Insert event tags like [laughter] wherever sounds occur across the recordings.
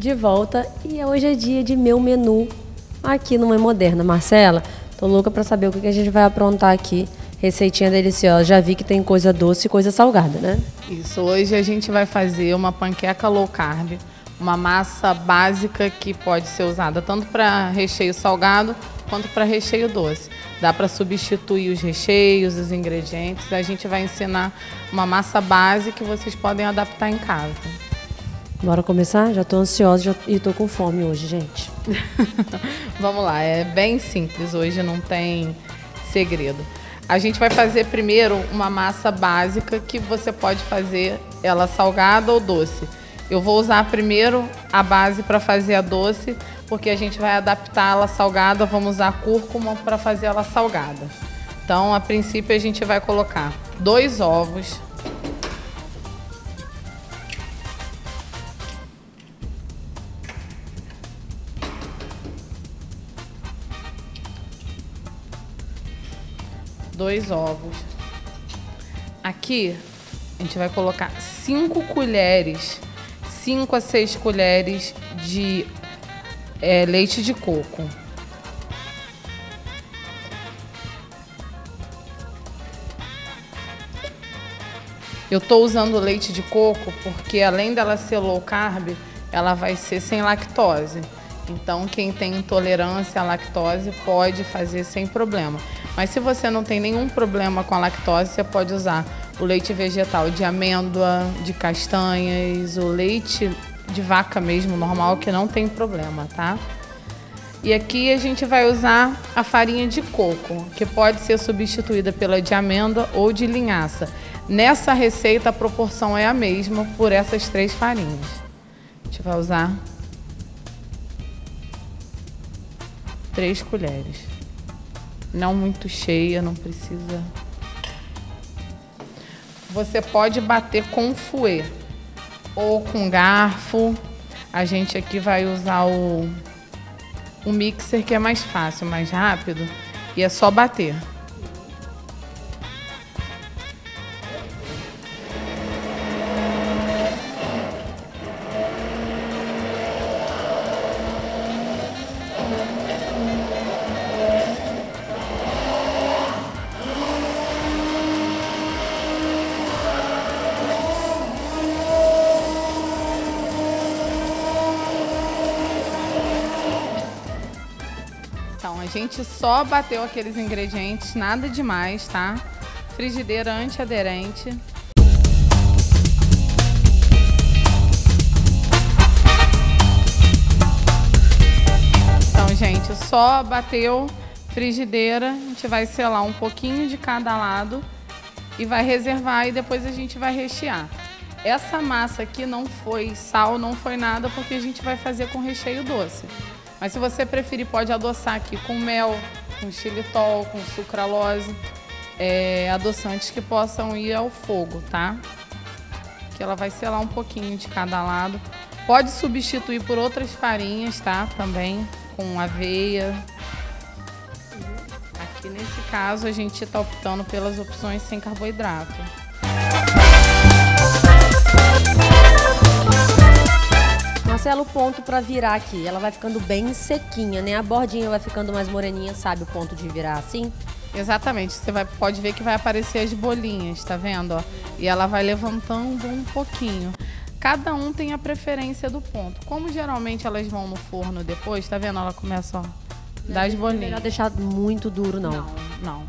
de volta e hoje é dia de meu menu aqui no Mãe Moderna. Marcela, tô louca para saber o que a gente vai aprontar aqui. Receitinha deliciosa. Já vi que tem coisa doce e coisa salgada, né? Isso. Hoje a gente vai fazer uma panqueca low carb, uma massa básica que pode ser usada tanto para recheio salgado quanto para recheio doce. Dá para substituir os recheios, os ingredientes. A gente vai ensinar uma massa base que vocês podem adaptar em casa. Bora começar? Já estou ansiosa já, e estou com fome hoje, gente. [laughs] Vamos lá, é bem simples hoje, não tem segredo. A gente vai fazer primeiro uma massa básica que você pode fazer ela salgada ou doce. Eu vou usar primeiro a base para fazer a doce, porque a gente vai adaptar ela salgada, vamos usar cúrcuma para fazer ela salgada. Então, a princípio, a gente vai colocar dois ovos, dois ovos. Aqui a gente vai colocar cinco colheres, cinco a seis colheres de é, leite de coco. Eu estou usando leite de coco porque além dela ser low carb, ela vai ser sem lactose. Então, quem tem intolerância à lactose pode fazer sem problema. Mas se você não tem nenhum problema com a lactose, você pode usar o leite vegetal de amêndoa, de castanhas, o leite de vaca mesmo, normal, que não tem problema, tá? E aqui a gente vai usar a farinha de coco, que pode ser substituída pela de amêndoa ou de linhaça. Nessa receita a proporção é a mesma por essas três farinhas. A gente vai usar três colheres. Não muito cheia, não precisa. Você pode bater com fouet ou com garfo. A gente aqui vai usar o, o mixer que é mais fácil, mais rápido e é só bater. Gente só bateu aqueles ingredientes, nada demais, tá? Frigideira antiaderente. Então, gente, só bateu frigideira, a gente vai selar um pouquinho de cada lado e vai reservar e depois a gente vai rechear. Essa massa aqui não foi sal, não foi nada, porque a gente vai fazer com recheio doce. Mas se você preferir, pode adoçar aqui com mel, com xilitol, com sucralose, é, adoçantes que possam ir ao fogo, tá? Que ela vai selar um pouquinho de cada lado. Pode substituir por outras farinhas, tá? Também com aveia. Aqui nesse caso a gente está optando pelas opções sem carboidrato. Marcelo, o ponto para virar aqui. Ela vai ficando bem sequinha, né? A bordinha vai ficando mais moreninha, sabe o ponto de virar assim? Exatamente. Você vai, pode ver que vai aparecer as bolinhas, tá vendo? Ó? E ela vai levantando um pouquinho. Cada um tem a preferência do ponto. Como geralmente elas vão no forno depois, tá vendo? Ela começa, ó, das bolinhas. Não melhor deixar muito duro, não. Não, não.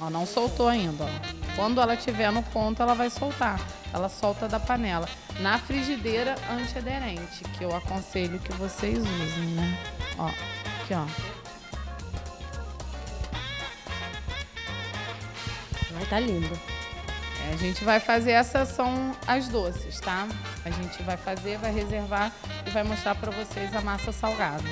Ó, não soltou ainda, ó. Quando ela estiver no ponto, ela vai soltar. Ela solta da panela. Na frigideira antiaderente, que eu aconselho que vocês usem, né? Ó, aqui, ó. Vai tá lindo. É, a gente vai fazer, essas são as doces, tá? A gente vai fazer, vai reservar e vai mostrar para vocês a massa salgada.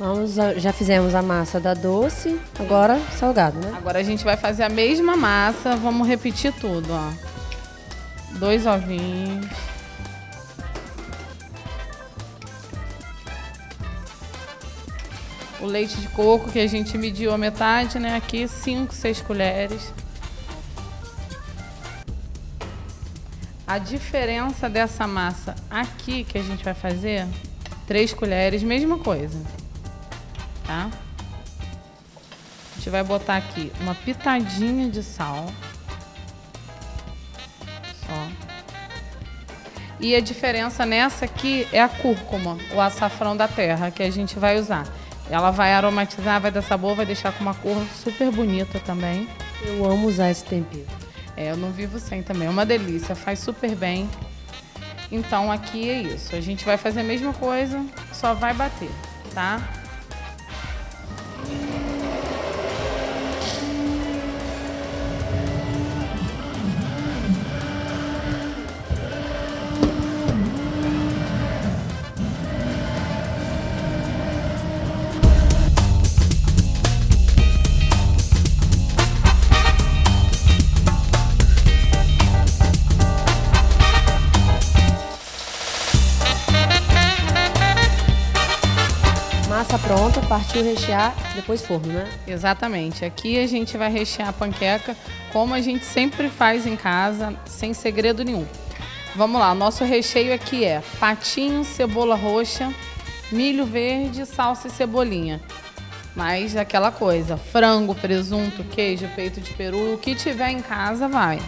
Vamos, já fizemos a massa da doce, agora salgado, né? Agora a gente vai fazer a mesma massa, vamos repetir tudo, ó. Dois ovinhos. O leite de coco que a gente mediu a metade, né? Aqui, 5, 6 colheres. A diferença dessa massa aqui que a gente vai fazer, três colheres, mesma coisa. Tá? A gente vai botar aqui uma pitadinha de sal. E a diferença nessa aqui é a cúrcuma, o açafrão da terra, que a gente vai usar. Ela vai aromatizar, vai dar sabor, vai deixar com uma cor super bonita também. Eu amo usar esse tempero. É, eu não vivo sem também. É uma delícia, faz super bem. Então aqui é isso. A gente vai fazer a mesma coisa, só vai bater, tá? Massa pronta, partiu rechear, depois forno, né? Exatamente. Aqui a gente vai rechear a panqueca como a gente sempre faz em casa, sem segredo nenhum. Vamos lá, nosso recheio aqui é patinho, cebola roxa, milho verde, salsa e cebolinha. Mas aquela coisa, frango, presunto, queijo, peito de peru, o que tiver em casa vai.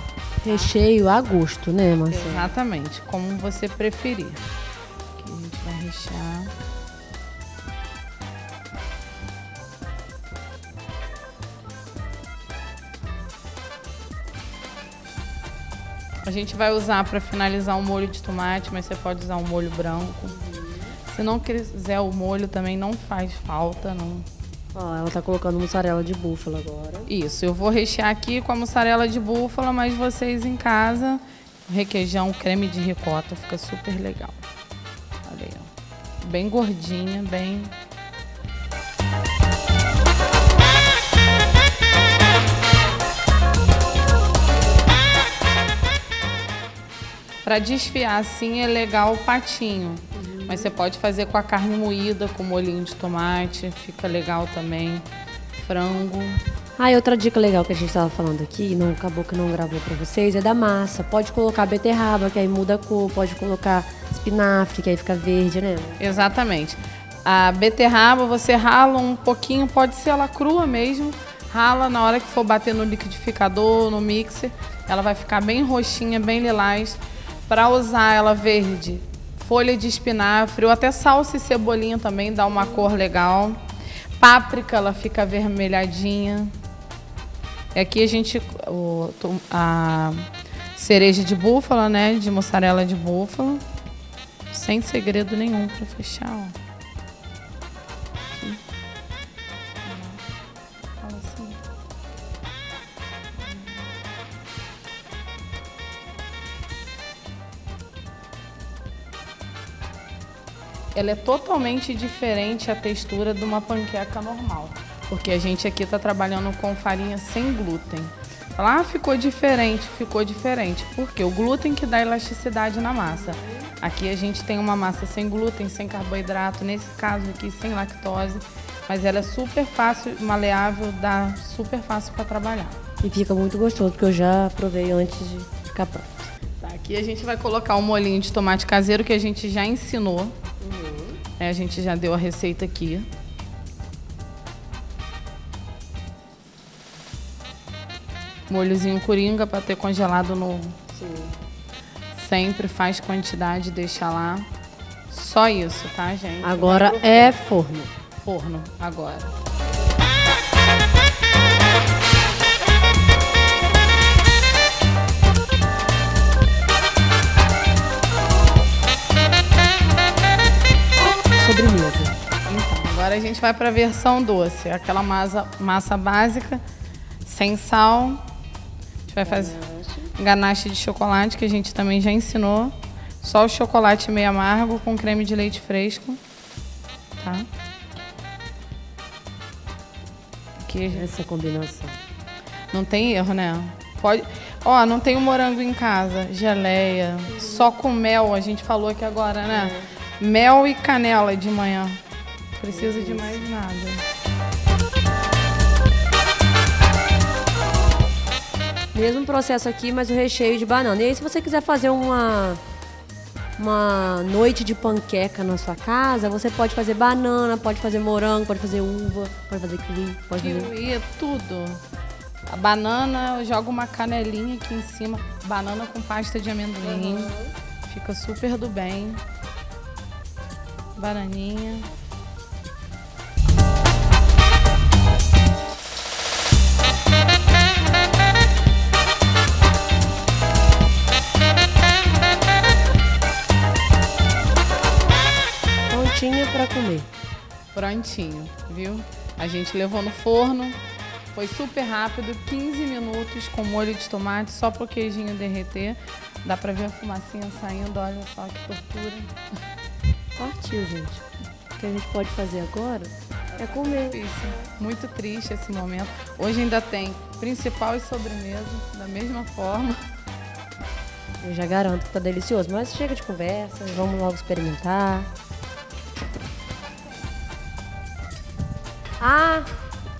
Recheio a gosto, né, Marcelo? Exatamente, como você preferir. Aqui a gente vai rechear. A gente vai usar para finalizar um molho de tomate, mas você pode usar um molho branco. Se não quiser o molho também não faz falta, não. Ó, ela tá colocando mussarela de búfala agora. Isso, eu vou rechear aqui com a mussarela de búfala, mas vocês em casa, requeijão, creme de ricota, fica super legal. Olha aí, ó. Bem gordinha, bem Para desfiar assim é legal o patinho. Uhum. Mas você pode fazer com a carne moída, com molhinho de tomate, fica legal também. Frango. Ah, e outra dica legal que a gente estava falando aqui, não acabou que não gravou para vocês, é da massa. Pode colocar beterraba, que aí muda a cor, pode colocar espinafre, que aí fica verde, né? Exatamente. A beterraba você rala um pouquinho, pode ser ela crua mesmo. Rala na hora que for bater no liquidificador, no mixer, ela vai ficar bem roxinha, bem lilás. Para usar ela verde, folha de espinafre ou até salsa e cebolinha também dá uma cor legal. Páprica, ela fica avermelhadinha. E aqui a gente o, a cereja de búfala, né, de mussarela de búfala. Sem segredo nenhum para fechar, ó. Ela é totalmente diferente a textura de uma panqueca normal. Porque a gente aqui está trabalhando com farinha sem glúten. Lá ah, ficou diferente, ficou diferente. Porque o glúten que dá elasticidade na massa. Aqui a gente tem uma massa sem glúten, sem carboidrato, nesse caso aqui sem lactose. Mas ela é super fácil, maleável, dá super fácil para trabalhar. E fica muito gostoso, porque eu já provei antes de ficar pronto. Tá, aqui a gente vai colocar um molinho de tomate caseiro que a gente já ensinou a gente já deu a receita aqui. Molhozinho coringa para ter congelado no. Sim. Sempre faz quantidade, deixa lá. Só isso, tá, gente? Agora é forno. Forno, agora. Agora a gente vai para a versão doce, aquela massa, massa básica, sem sal. A gente vai fazer ganache de chocolate, que a gente também já ensinou. Só o chocolate meio amargo com creme de leite fresco. Tá? Aqui, Essa combinação. Não tem erro, né? Pode. Ó, não tem o morango em casa, geleia, só com mel, a gente falou aqui agora, né? É. Mel e canela de manhã. Precisa de mais nada. Mesmo processo aqui, mas o recheio de banana. E aí, se você quiser fazer uma uma noite de panqueca na sua casa, você pode fazer banana, pode fazer morango, pode fazer uva, pode fazer kiwi, pode kiwi, fazer... tudo. A banana, eu jogo uma canelinha aqui em cima, banana com pasta de amendoim. Uhum. Fica super do bem. Bananinha. Prontinha para comer. Prontinho, viu? A gente levou no forno, foi super rápido, 15 minutos com molho de tomate, só para o queijinho derreter. Dá para ver a fumacinha saindo, olha só que tortura. Partiu, gente. O que a gente pode fazer agora é comer. Difícil. Muito triste esse momento. Hoje ainda tem principal e sobremesa, da mesma forma. Eu já garanto que tá delicioso, mas chega de conversa, vamos logo experimentar. Ah,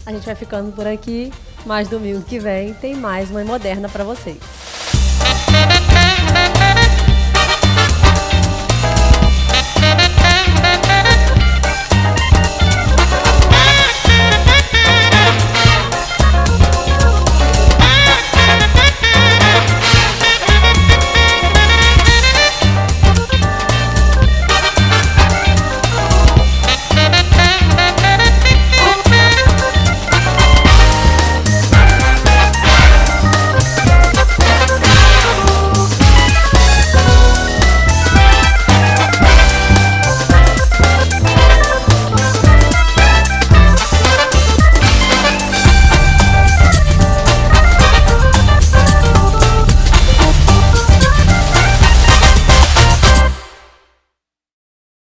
a gente vai ficando por aqui. Mas domingo que vem tem mais Mãe Moderna para vocês.